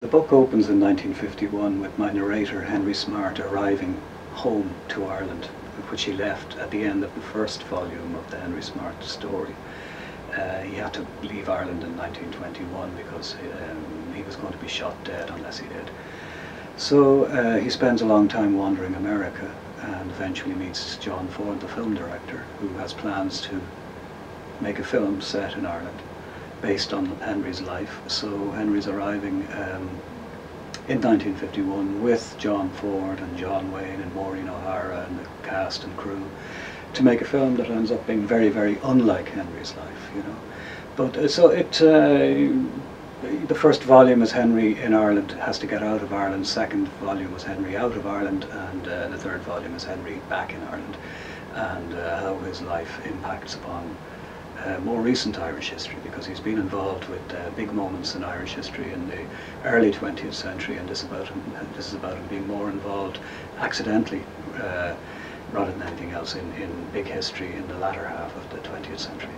The book opens in 1951 with my narrator Henry Smart arriving home to Ireland, which he left at the end of the first volume of the Henry Smart story. Uh, he had to leave Ireland in 1921 because um, he was going to be shot dead unless he did. So uh, he spends a long time wandering America and eventually meets John Ford, the film director, who has plans to make a film set in Ireland based on Henry's life. So Henry's arriving um, in 1951 with John Ford and John Wayne and Maureen O'Hara and the cast and crew to make a film that ends up being very, very unlike Henry's life, you know. But uh, so it, uh, the first volume is Henry in Ireland has to get out of Ireland. Second volume was Henry out of Ireland, and uh, the third volume is Henry back in Ireland, and uh, how his life impacts upon uh, more recent Irish history because he's been involved with uh, big moments in Irish history in the early 20th century and this, about him, this is about him being more involved accidentally uh, rather than anything else in, in big history in the latter half of the 20th century.